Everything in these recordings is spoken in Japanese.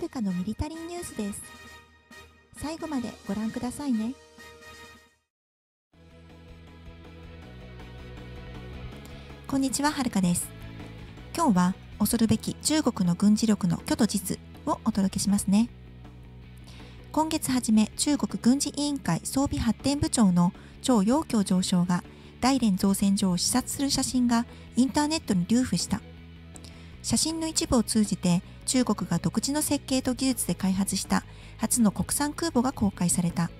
はるかのミリタリーニュースです。最後までご覧くださいね。こんにちははるかです。今日は恐るべき中国の軍事力の虚と実をお届けしますね。今月初め中国軍事委員会装備発展部長の張陽京上昇が大連造船所を視察する写真がインターネットに流布した。写真の一部を通じて中国が独自の設計と技術で開発した初の国産空母が公開された。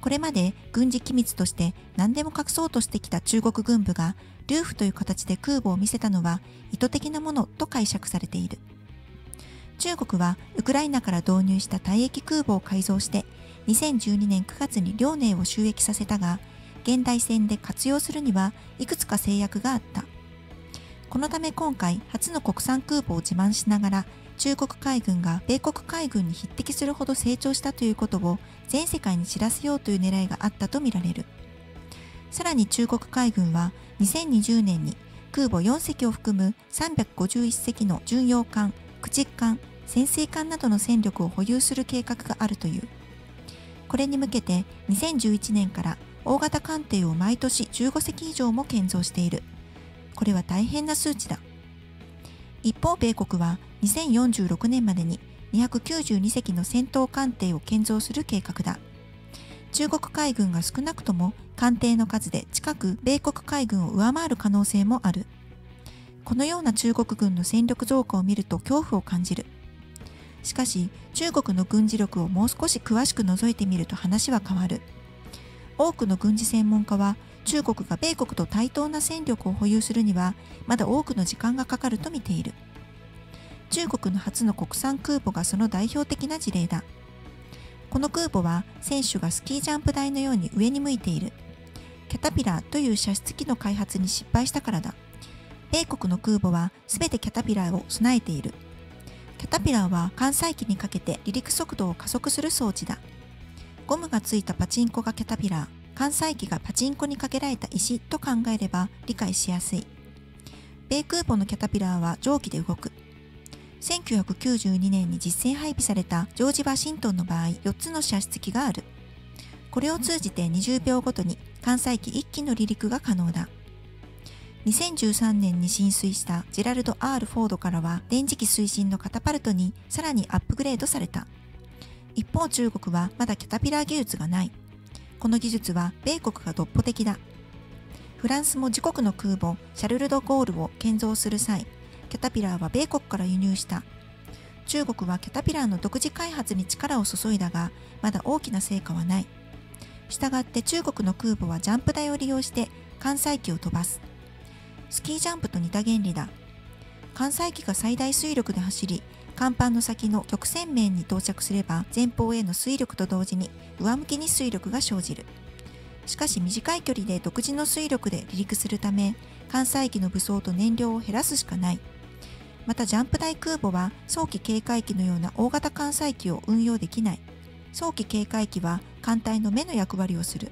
これまで軍事機密として何でも隠そうとしてきた中国軍部がルーフという形で空母を見せたのは意図的なものと解釈されている。中国はウクライナから導入した退役空母を改造して2012年9月に遼寧を収益させたが現代戦で活用するにはいくつか制約があった。このため今回初の国産空母を自慢しながら中国海軍が米国海軍に匹敵するほど成長したということを全世界に知らせようという狙いがあったとみられる。さらに中国海軍は2020年に空母4隻を含む351隻の巡洋艦駆逐艦潜水艦などの戦力を保有する計画があるという。これに向けて2011年から大型艦艇を毎年15隻以上も建造している。これは大変な数値だ。一方米国は2046年までに292隻の戦闘艦艇を建造する計画だ。中国海軍が少なくとも艦艇の数で近く米国海軍を上回る可能性もある。このような中国軍の戦力増加を見ると恐怖を感じる。しかし中国の軍事力をもう少し詳しく覗いてみると話は変わる。多くの軍事専門家は中国が米国と対等な戦力を保有するにはまだ多くの時間がかかると見ている。中国の初の国産空母がその代表的な事例だ。この空母は選手がスキージャンプ台のように上に向いている。キャタピラーという射出機の開発に失敗したからだ。米国の空母は全てキャタピラーを備えている。キャタピラーは艦載機にかけて離陸速度を加速する装置だ。ゴムがついたパチンコがキャタピラー関西機がパチンコにかけられた石と考えれば理解しやすい。米空母のキャタピラーは蒸気で動く。1992年に実戦配備されたジョージ・ワシントンの場合4つの射出機がある。これを通じて20秒ごとに関西機1機の離陸が可能だ。2013年に浸水したジェラルド・ R・ フォードからは電磁気推進のカタパルトにさらにアップグレードされた。一方中国はまだキャタピラー技術がない。この技術は米国が独歩的だ。フランスも自国の空母シャルル・ド・ゴールを建造する際、キャタピラーは米国から輸入した。中国はキャタピラーの独自開発に力を注いだが、まだ大きな成果はない。したがって中国の空母はジャンプ台を利用して艦載機を飛ばす。スキージャンプと似た原理だ。艦載機が最大水力で走り、甲板の先の曲線面に到着すれば前方への水力と同時に上向きに水力が生じる。しかし短い距離で独自の水力で離陸するため関西機の武装と燃料を減らすしかない。またジャンプ台空母は早期警戒機のような大型艦載機を運用できない。早期警戒機は艦隊の目の役割をする。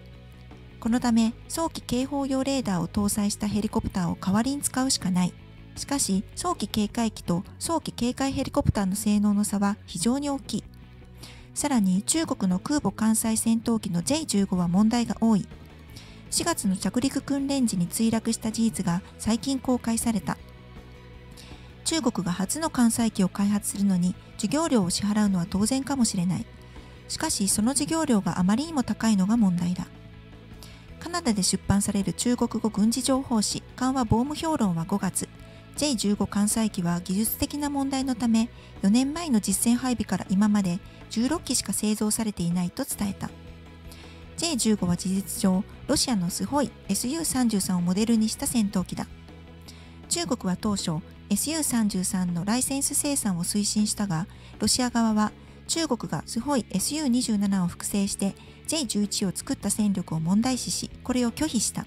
このため早期警報用レーダーを搭載したヘリコプターを代わりに使うしかない。しかし早期警戒機と早期警戒ヘリコプターの性能の差は非常に大きい。さらに中国の空母艦載戦闘機の J15 は問題が多い。4月の着陸訓練時に墜落した事実が最近公開された。中国が初の艦載機を開発するのに授業料を支払うのは当然かもしれない。しかしその授業料があまりにも高いのが問題だ。カナダで出版される中国語軍事情報誌「緩和防務評論」は5月。J15 艦載機は技術的な問題のため4年前の実戦配備から今まで16機しか製造されていないと伝えた。J15 は事実上ロシアのスホイ SU33 をモデルにした戦闘機だ。中国は当初 SU33 のライセンス生産を推進したがロシア側は中国がスホイ SU27 を複製して J11 を作った戦力を問題視しこれを拒否した。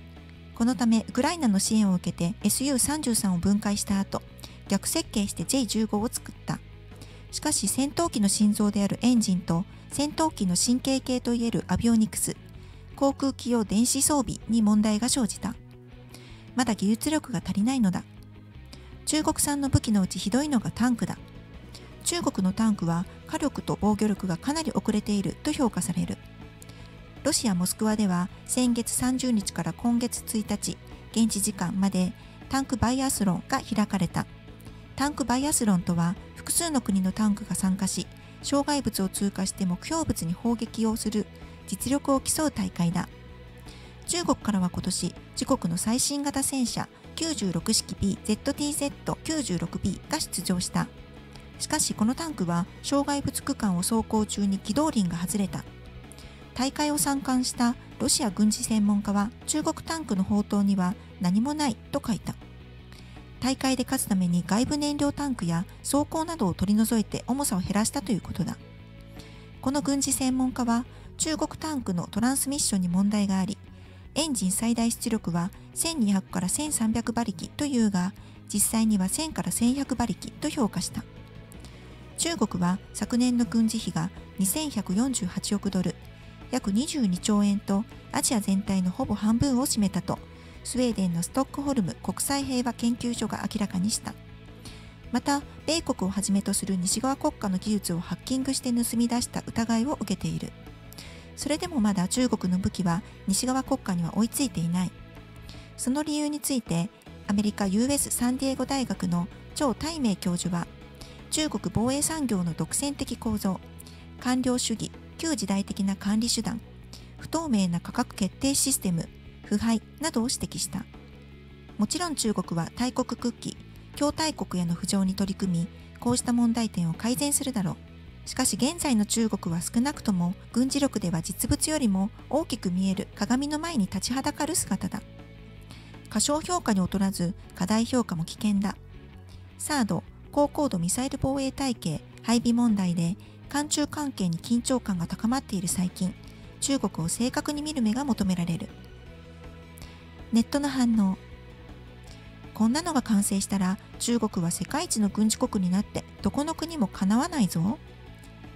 このためウクライナの支援を受けて SU33 を分解した後逆設計して J15 を作った。しかし戦闘機の心臓であるエンジンと戦闘機の神経系といえるアビオニクス航空機用電子装備に問題が生じた。まだ技術力が足りないのだ。中国産の武器のうちひどいのがタンクだ。中国のタンクは火力と防御力がかなり遅れていると評価される。ロシア・モスクワでは先月30日から今月1日現地時間までタンクバイアスロンが開かれた。タンクバイアスロンとは複数の国のタンクが参加し障害物を通過して目標物に砲撃をする実力を競う大会だ。中国からは今年自国の最新型戦車96式 BZTZ96B が出場した。しかしこのタンクは障害物区間を走行中に機動輪が外れた。大会を参観したロシア軍事専門家は中国タンクの砲塔には何もないと書いた。大会で勝つために外部燃料タンクや装甲などを取り除いて重さを減らしたということだ。この軍事専門家は中国タンクのトランスミッションに問題がありエンジン最大出力は1200から1300馬力というが実際には1000から1100馬力と評価した。中国は昨年の軍事費が2148億ドル。約22兆円とアジア全体のほぼ半分を占めたとスウェーデンのストックホルム国際平和研究所が明らかにした。また米国をはじめとする西側国家の技術をハッキングして盗み出した疑いを受けている。それでもまだ中国の武器は西側国家には追いついていない。その理由についてアメリカ US サンディエゴ大学の張大明教授は中国防衛産業の独占的構造官僚主義旧時代的な管理手段不透明な価格決定システム腐敗などを指摘した。もちろん中国は大国クッキ強大国への浮上に取り組みこうした問題点を改善するだろう。しかし現在の中国は少なくとも軍事力では実物よりも大きく見える鏡の前に立ちはだかる姿だ。過小評価に劣らず過大評価も危険だ。サード高高度ミサイル防衛体系配備問題で韓中関係に緊張感が高まっている最近中国を正確に見る目が求められる。ネットの反応。こんなのが完成したら中国は世界一の軍事国になってどこの国もかなわないぞ。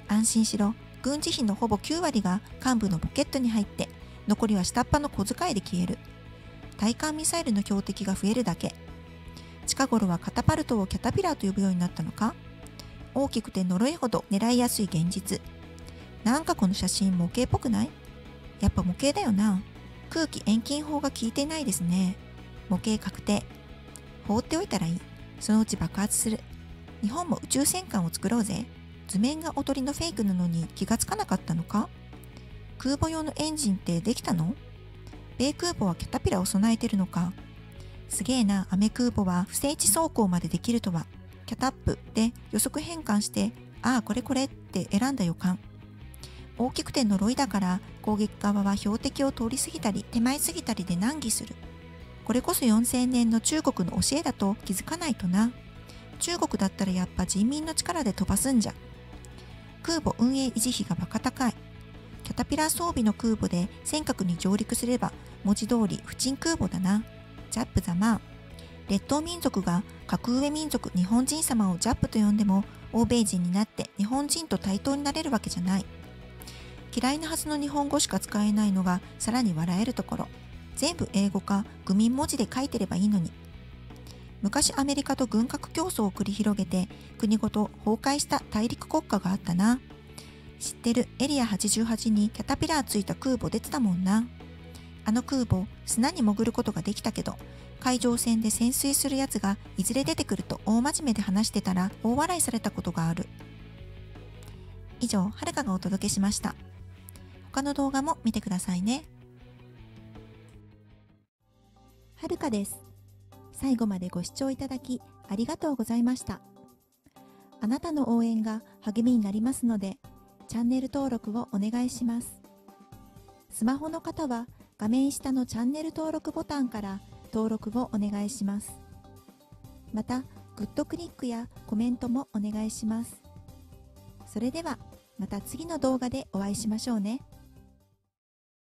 安心しろ。軍事費のほぼ9割が幹部のポケットに入って残りは下っ端の小遣いで消える。対艦ミサイルの標的が増えるだけ。近頃はカタパルトをキャタピラーと呼ぶようになったのか？大きくて呪いほど狙いやすい現実。なんかこの写真模型っぽくない？やっぱ模型だよな。空気遠近法が効いてないですね。模型確定。放っておいたらいい。そのうち爆発する。日本も宇宙戦艦を作ろうぜ。図面がおとりのフェイクなのに気がつかなかったのか？空母用のエンジンってできたの？米空母はキャタピラを備えてるのか？すげえな。アメ空母は不正地走行までできるとは。キャタップで予測変換してああこれこれって選んだ予感。大きくて呪いだから攻撃側は標的を通り過ぎたり手前過ぎたりで難儀する。これこそ4000年の中国の教えだと気づかないとな。中国だったらやっぱ人民の力で飛ばすんじゃ。空母運営維持費がバカ高い。キャタピラー装備の空母で尖閣に上陸すれば文字通り不沈空母だな。ジャップザマー列島民族が格上民族日本人様をジャップと呼んでも欧米人になって日本人と対等になれるわけじゃない。嫌いなはずの日本語しか使えないのがさらに笑えるところ。全部英語か愚民文字で書いてればいいのに。昔アメリカと軍拡競争を繰り広げて国ごと崩壊した大陸国家があったな。知ってるエリア88にキャタピラーついた空母出てたもんな。あの空母砂に潜ることができたけど海上船で潜水するやつがいずれ出てくると大真面目で話してたら大笑いされたことがある。以上、はるかがお届けしました。他の動画も見てくださいね。はるかです。最後までご視聴いただきありがとうございました。あなたの応援が励みになりますので、チャンネル登録をお願いします。スマホの方は画面下のチャンネル登録ボタンから登録をお願いします。また、グッドクリックやコメントもお願いします。それでは、また次の動画でお会いしましょうね。